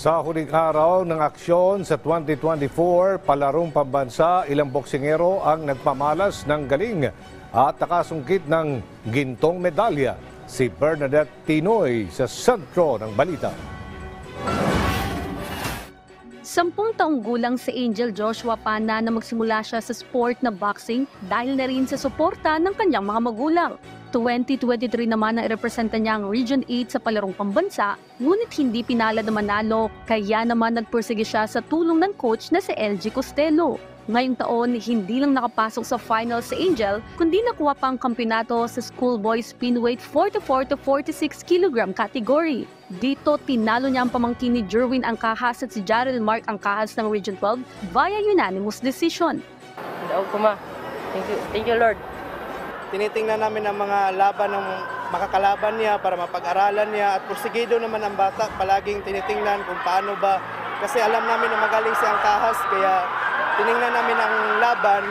Sa huling araw ng aksyon sa 2024, palarong pambansa, ilang boksingero ang nagpamalas ng galing at nakasungkit ng gintong medalya. Si Bernadette Tinoy sa sentro ng balita. Sampung taong gulang si Angel Joshua Pana na magsimula siya sa sport na boxing dahil na rin sa suporta ng kanyang mga magulang. 2023 naman ang irepresenta niya ang Region 8 sa palarong pambansa, ngunit hindi pinalad na manalo, kaya naman nagpursige siya sa tulong ng coach na si LG Costello. Ngayong taon, hindi lang nakapasok sa final si Angel, kundi nakuha pa ang kampyonato sa schoolboy spinweight 44 to 46 kg category. Dito, tinalo niya ang pamangkin ni Jerwin Angkahas at si Jarrell Mark Angkahas ng Region 12 via unanimous decision. Daog ko ma. Thank you, thank you Lord. tinitingnan namin ang mga laban ng makakalaban niya para mapag-aralan niya at porsigido naman ang bata palaging tinitingnan kung paano ba kasi alam namin na magaling si Angkahas kaya tiningnan namin ang laban.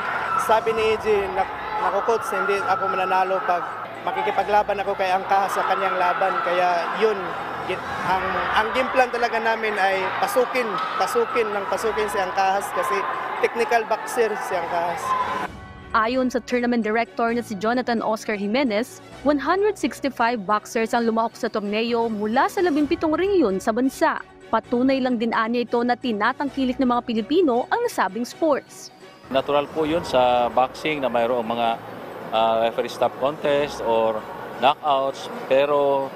Sabi ni AJ na nakukots hindi ako mananalo pag makikipaglaban ako kay Angkahas sa kanyang laban. Kaya yun ang ang game plan talaga namin ay pasukin pasukin ng pasukin si Angkahas kasi technical boxer si Angkahas Ayon sa tournament director na si Jonathan Oscar Jimenez, 165 boxers ang lumahok sa torneo mula sa 17 rehiyon sa bansa. Patunay lang din anya ito na tinatangkilik ng mga Pilipino ang nasabing sports. Natural po yun sa boxing na mayroong mga uh, referee stop contest or knockouts. Pero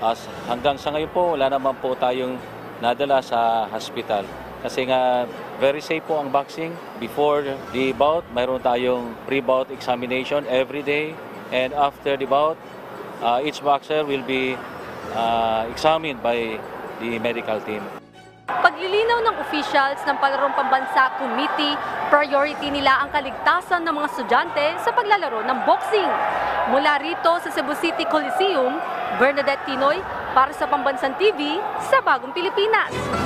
as hanggang sa ngayon po, wala naman po tayong nadala sa hospital. Kasi nga, very safe po ang boxing. Before the bout, mayroon tayong pre-bout examination every day. And after the bout, uh, each boxer will be uh, examined by the medical team. Paglilinaw ng officials ng Palarong Pambansa Committee, priority nila ang kaligtasan ng mga estudyante sa paglalaro ng boxing. Mula rito sa Cebu City Coliseum, Bernadette Tinoy para sa Pambansang TV sa Bagong Pilipinas.